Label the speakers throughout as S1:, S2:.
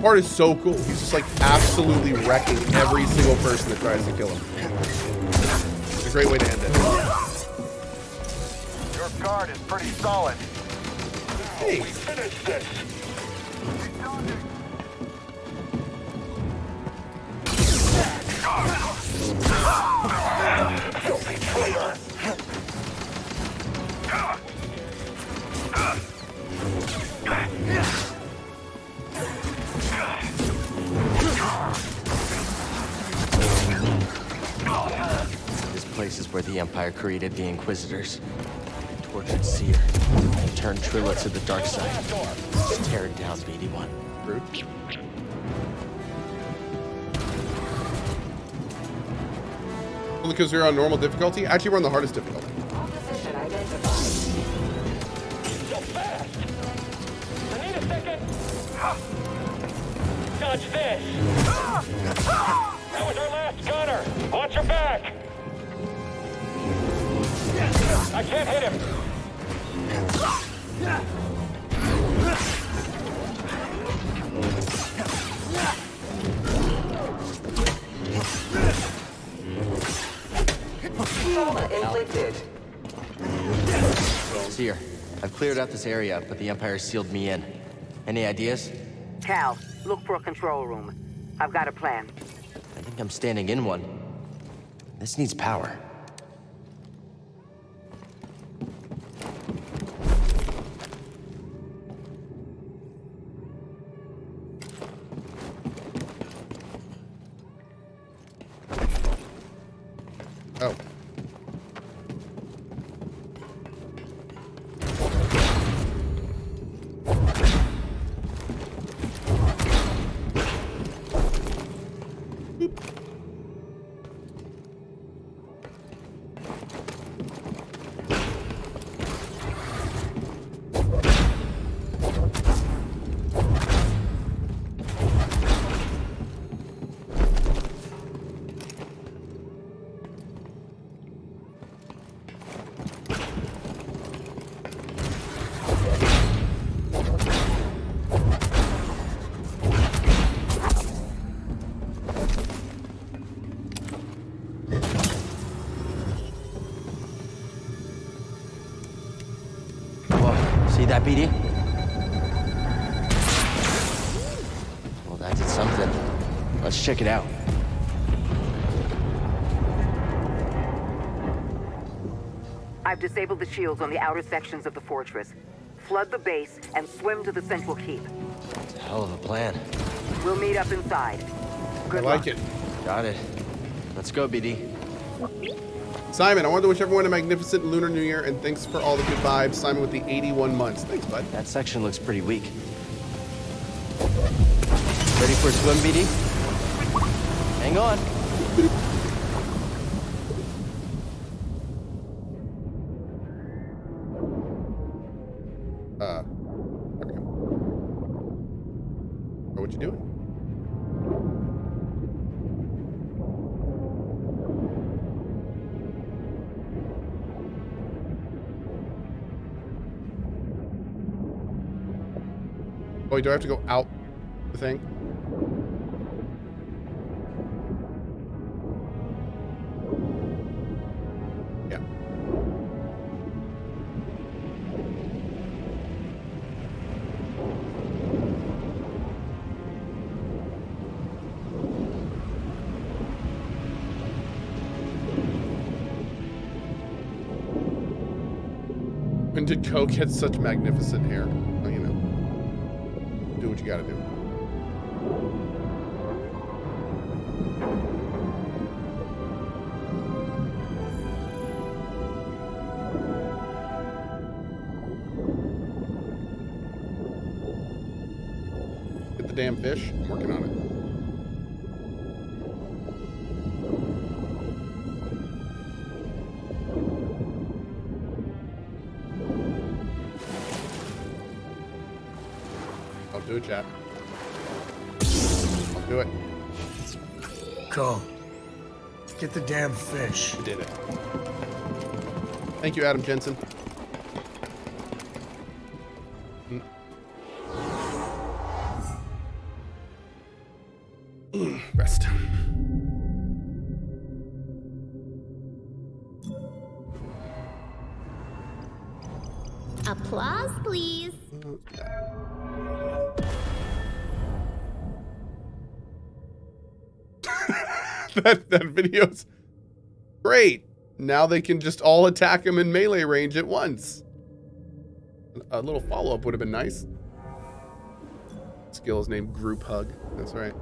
S1: part is so cool. He's just like absolutely wrecking every single person that tries to kill him. It's a great way to end it.
S2: Your guard is pretty solid.
S1: Hey,
S2: Finish this. Filthy traitor.
S3: This place is where the Empire created the Inquisitors. Tortured Cere. And turned Trilla to the dark side. Just tear it down, BD-1.
S1: rude. Only because you're on normal difficulty? Actually, we're on the hardest difficulty.
S4: Opposition identified.
S5: So fast! I need a second! Dodge this! That was our last gunner! Watch your back! I can't hit him!
S4: Trauma inflicted.
S3: Cere, I've cleared out this area, but the Empire sealed me in. Any ideas?
S6: Cal, look for a control room. I've got a plan.
S3: I think I'm standing in one. This needs power. That, BD? Well, that did something. Let's check it out.
S6: I've disabled the shields on the outer sections of the fortress. Flood the base and swim to the central keep.
S3: It's a hell of a plan.
S6: We'll meet up inside.
S1: I
S6: Good
S1: like
S6: luck.
S1: it.
S3: Got it. Let's go, BD.
S1: Simon, I wanted to wish everyone a magnificent Lunar New Year and thanks for all the good vibes. Simon with the 81 months. Thanks, bud.
S3: That section looks pretty weak. Ready for a swim, BD? Hang on.
S1: Oh, do I have to go out the thing? Yeah. When did Ko get such magnificent hair? Do what you gotta do. Get the damn fish. I'm working on it. Do it, chat. I'll do it.
S7: Go. Get the damn fish.
S1: You did it. Thank you, Adam Jensen. Mm. Rest.
S8: Applause, please.
S1: That that video's great. Now they can just all attack him in melee range at once. A little follow up would have been nice. Skill is named Group Hug. That's right.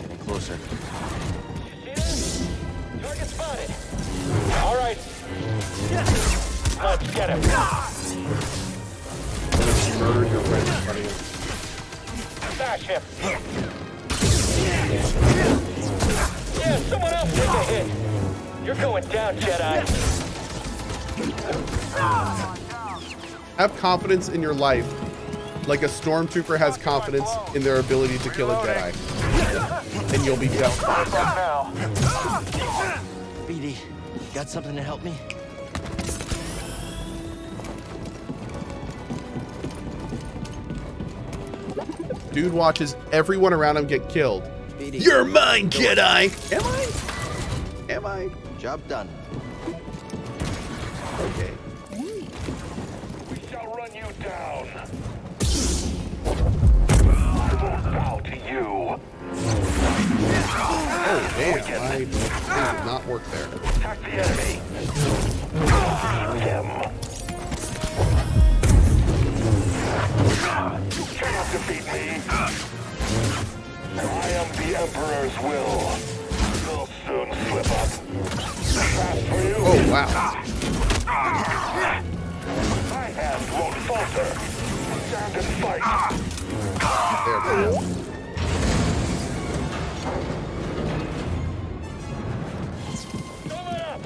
S3: Getting closer.
S5: Target spotted. All right. Let's get him.
S1: What if you murdered your friend in front of you?
S5: Smash him. Yeah, someone else take a hit. You're going down, Jedi.
S1: Have confidence in your life, like a stormtrooper has confidence in their ability to kill a Jedi, and you'll be just fine.
S3: BD, got something to help me?
S1: Dude watches everyone around him get killed.
S3: BD.
S1: You're mine, Jedi. Am I? Am I?
S3: Job done.
S1: Okay.
S2: We shall run you down. I will bow to you.
S1: Oh damn! My thing did not work there.
S2: Attack the enemy. Defeat him. The will. You'll soon slip up. For you.
S1: Oh wow!
S2: My hand won't falter. Stand and fight.
S1: There it is.
S5: Moving up.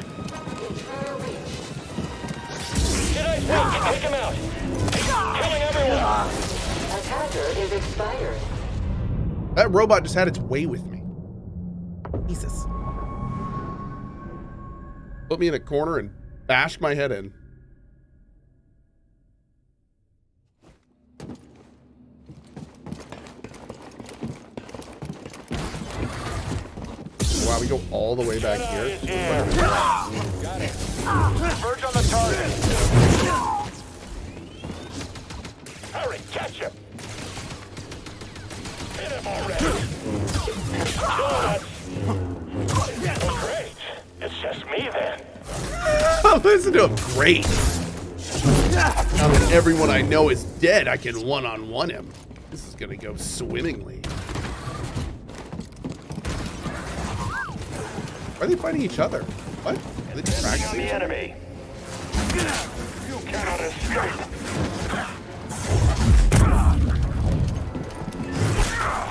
S5: Jedi's weak. Take him out. Killing everyone.
S4: Attacker is expired.
S1: That robot just had its way with me. Put me in a corner and bashed my head in. Wow, we go all the way back here.
S2: Verge on the target. Hurry, catch him. Hit him already. It's just me then.
S1: Listen to him. Great. Now that everyone I know is dead, I can one-on-one him. This is gonna go swimmingly. Are they fighting each other? What? Are they just
S2: On the enemy. You cannot escape.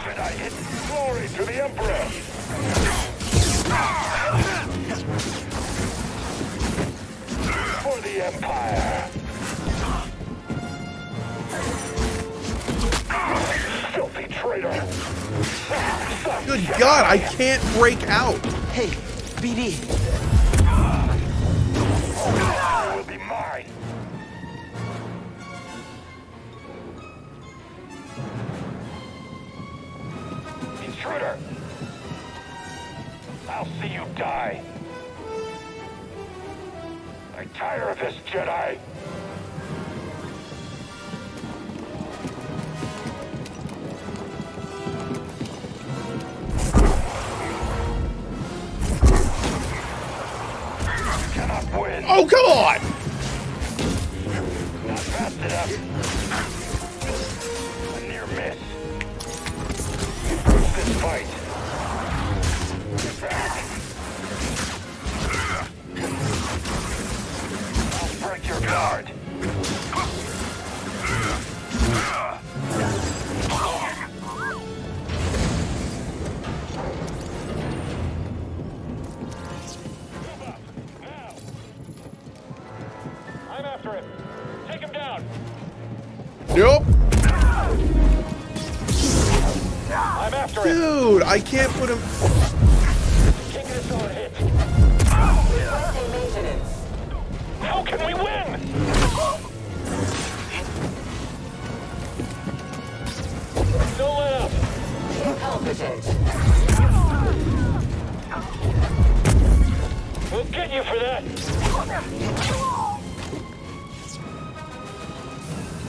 S2: Did I hit glory to the Emperor? The Empire. Filthy traitor.
S1: Good God, I can't break out.
S3: Hey, BD.
S2: You will be mine. Intruder! I'll see you die. Tire of this, Jedi.
S1: Oh, come on!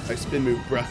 S1: I spin move, bruh.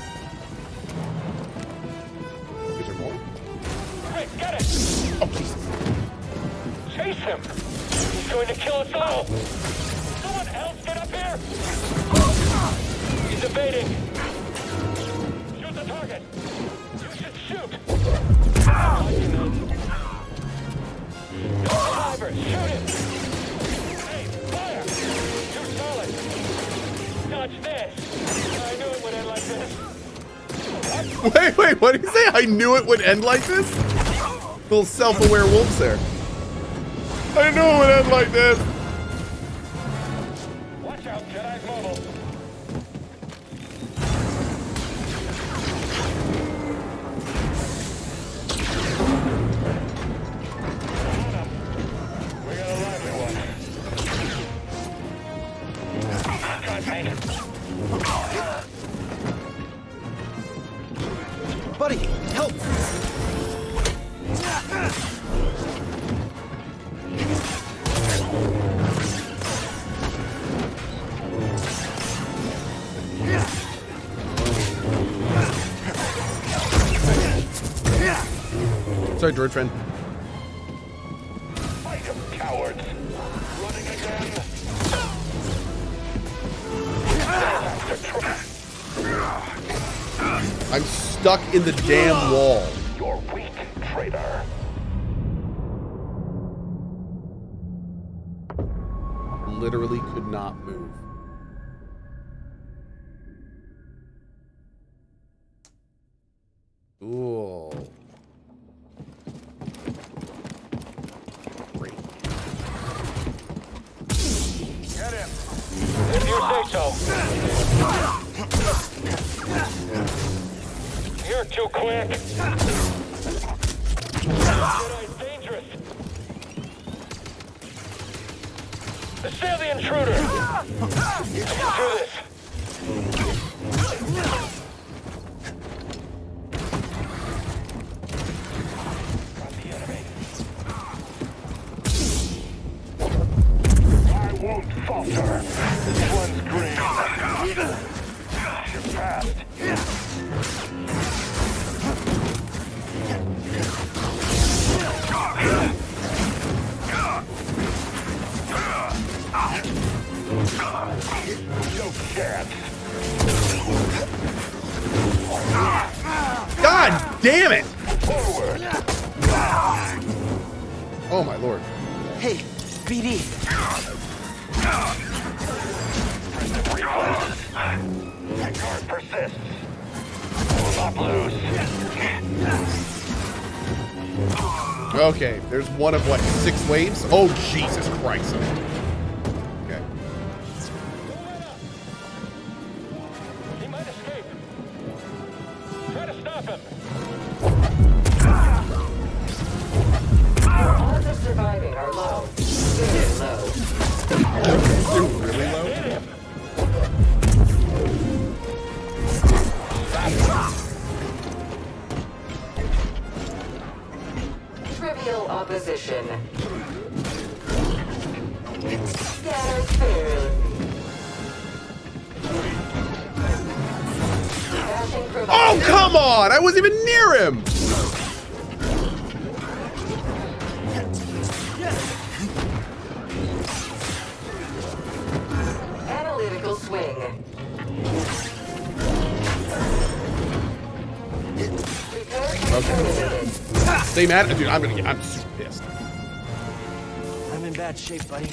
S5: Knew it would end like this?
S1: Little self-aware wolves there. I knew it would end like this.
S5: Watch out, Jedi's mobile!
S1: Sorry, droid friend.
S2: Fight 'em, cowards. Running again.
S1: I'm stuck in the damn wall.
S2: You're weak, traitor.
S1: Literally could not move. Ooh. Great.
S2: Get him.
S5: If you say so. You're too quick. Jedi's dangerous. Assail the intruder. Can this.
S2: Won't falter. This one's green. You're fast. No chance.
S1: God damn it!
S2: Forward.
S1: Oh my lord.
S3: Hey, BD.
S1: Okay, there's one of what, six waves? Oh, Jesus Christ. Stay mad? Dude, I'm gonna get, I'm super pissed.
S3: I'm in bad shape, buddy.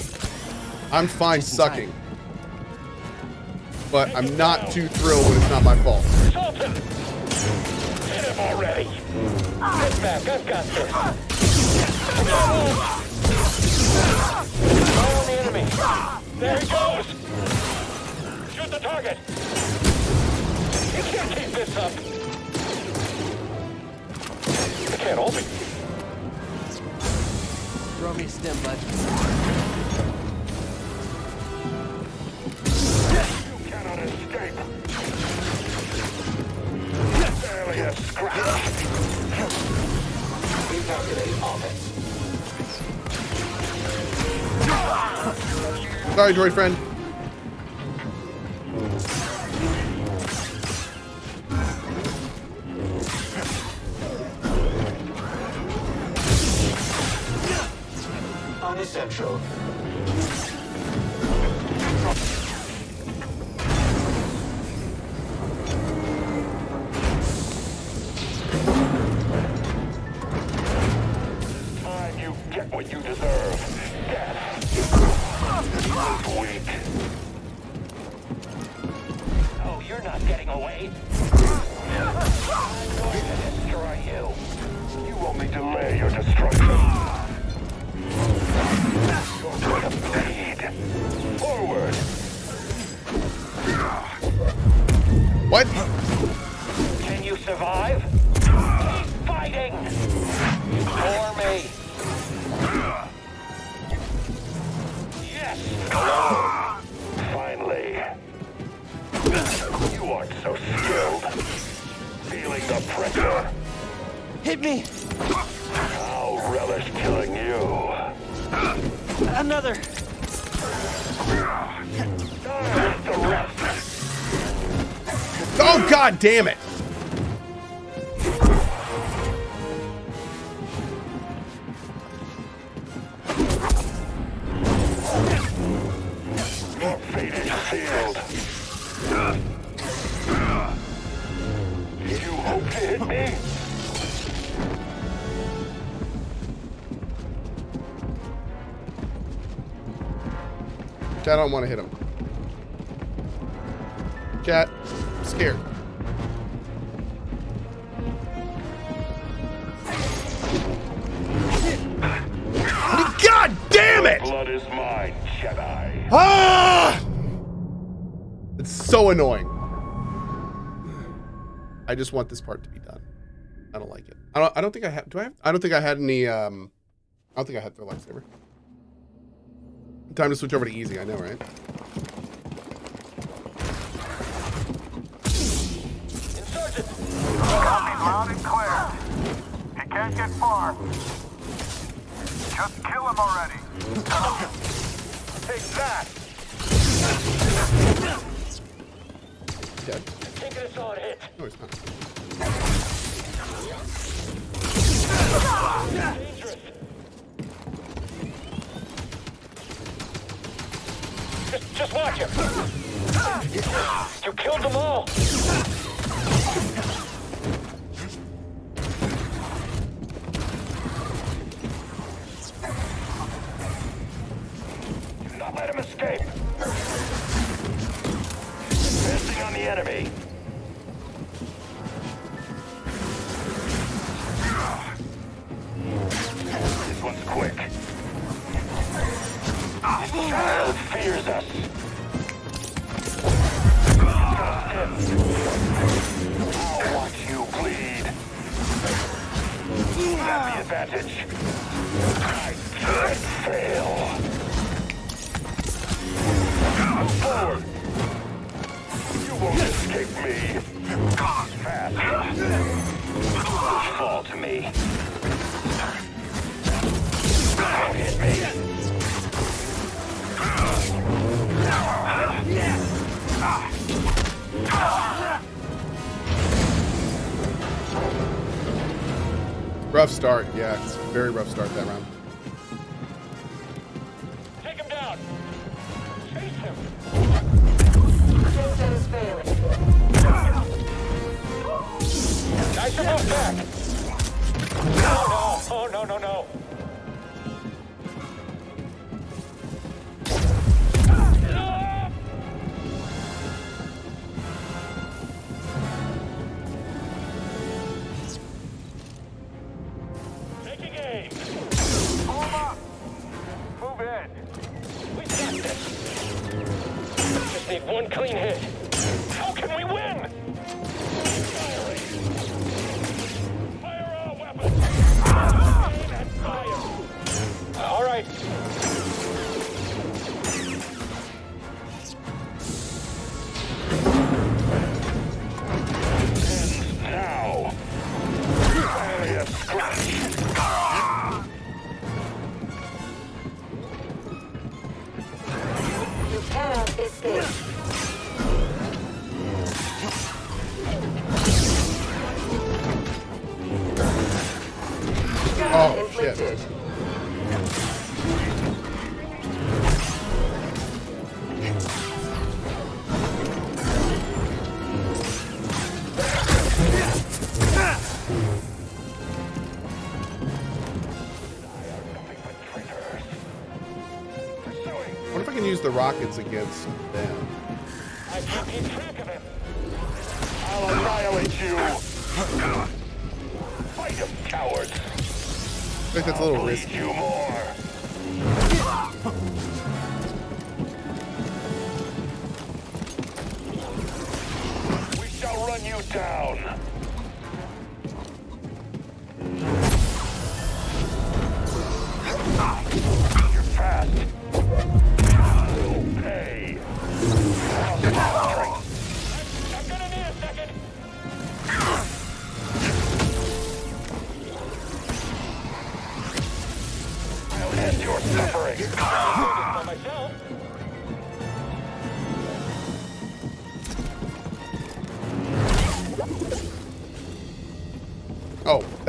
S1: I'm fine
S3: Just in time.
S1: sucking. But I'm not too thrilled when it's not my fault.
S5: Assault him. Hit him already. Get back. I've got this. Eye the enemy. There he goes. Shoot the target. You can't keep this up. It can't all be.
S3: Throw me a stim, bud.
S2: You cannot escape. Barely a scratch.
S4: Recalculate offense.
S1: Sorry, droid friend.
S3: On
S2: you
S5: survive? Keep fighting! For me. Yes!
S2: Finally. You aren't so skilled. Feeling the pressure.
S3: Hit me!
S2: I'll relish killing you.
S3: Another!
S2: Just the rest.
S1: Oh god damn it! I don't want to hit him. Cat, I'm scared. God damn it!
S2: Blood is mine, Jedi.
S1: Ah! It's so annoying. I just want this part to be done. I don't like it. I don't. I don't think I have. Do I have? I don't think I had any. Um, I don't think I had throw lightsaber. Time to switch over to easy. I know, right?
S2: Copy loud and clear. He can't get far. Just kill him already. Take that.
S1: Dead.
S5: Think it's on hit.
S1: No, it's not.
S5: You killed them all.
S2: You have the advantage. I can't fail. Forward! You won't escape me! Fast! Fall to me!
S1: Rough start. Yeah, it's a very rough start that round.
S5: Take him down. Chase him.
S6: Systems failing.
S5: Nice move back. Oh no, oh no, no, no. oh, inflicted. Shit. What if I can
S1: use the rockets against them? Think that's a little risky.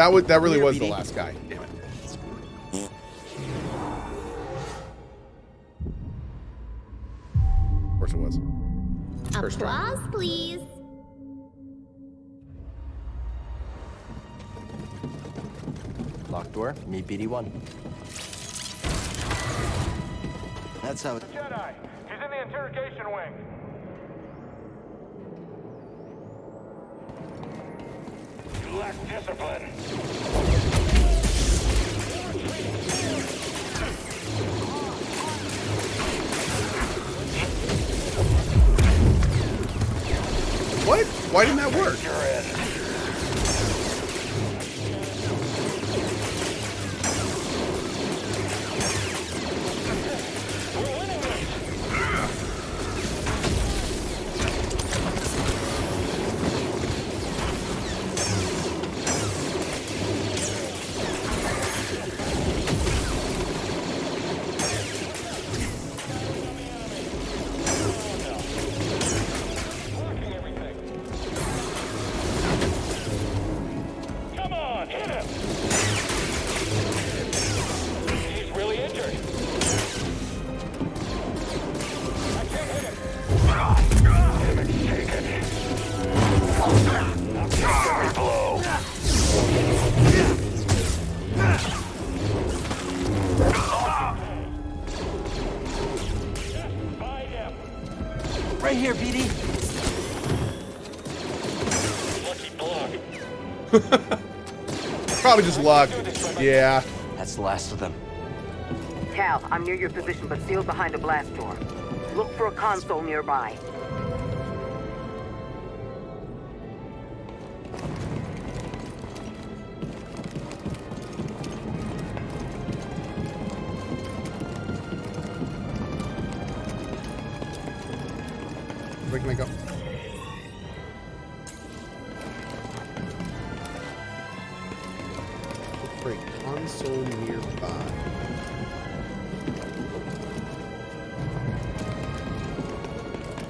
S2: That
S1: was that really was the last guy. Damn it. Of course it was. First try.
S8: Applause, please.
S3: Locked door, meet BD1. That's how it...
S5: Jedi, he's in the interrogation wing.
S2: You discipline.
S1: What? Why didn't that work? Probably just luck. Yeah.
S3: That's the last of them.
S6: Cal, I'm near your position, but sealed behind a blast door. Look for a console nearby.
S1: Where can I go? A console nearby.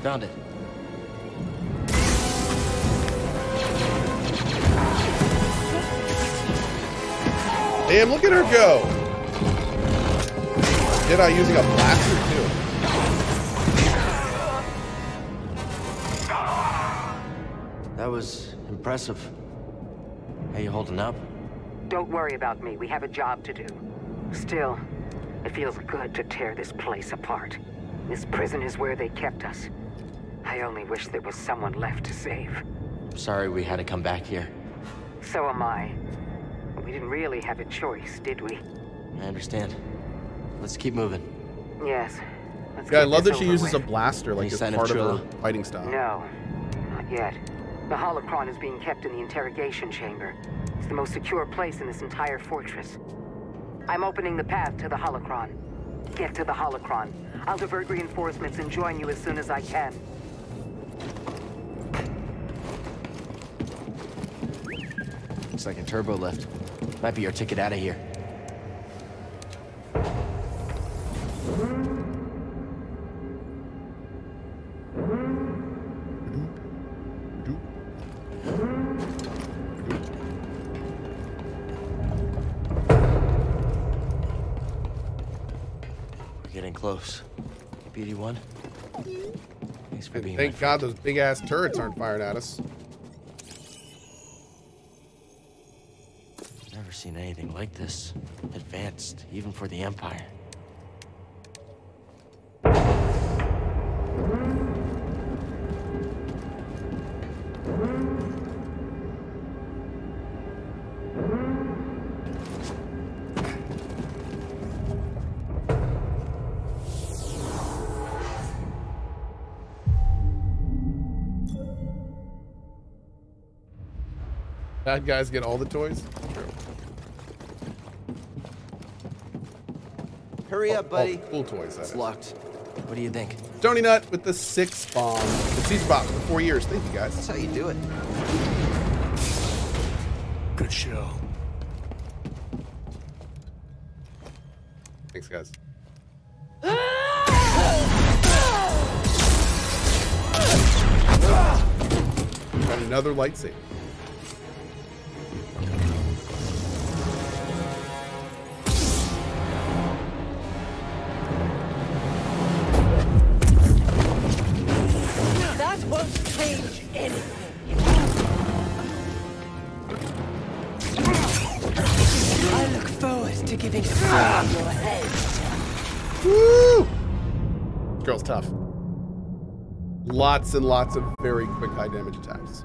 S3: Found it.
S1: Damn, look at her go! Jedi using a blaster too.
S3: That was impressive. How you holding up?
S6: Don't worry about me. We have a job to do. Still, it feels good to tear this place apart. This prison is where they kept us. I only wish there was someone left to save.
S3: Sorry we had to come back here.
S6: So am I. We didn't really have a choice, did we?
S3: I understand. Let's keep moving.
S6: Yes. Let's
S1: Yeah, I love that she
S6: over
S1: uses a blaster like
S3: Any
S1: as
S3: sign of
S1: part of her fighting style.
S6: No, not yet. The holocron is being kept in the interrogation chamber. It's the most secure place in this entire fortress. I'm opening the path to the holocron. Get to the holocron. I'll divert reinforcements and join you as soon as I can.
S3: Looks like a turbo lift. Might be our ticket out of here. We're getting close. BD1? Thanks for being
S1: Thank God those big ass turrets aren't firing at us.
S3: Never seen anything like this. Advanced, even for the Empire.
S1: Bad guys get all the toys? True.
S3: Hurry up, buddy.
S1: All cool toys, that
S3: It's
S1: is.
S3: locked. What do you think?
S1: Stony Nut with the six bomb. The siege bot for four years. Thank you, guys.
S3: That's how you do it.
S7: Good show.
S1: Thanks, guys. Got another lightsaber. Lots and lots of very quick high damage attacks.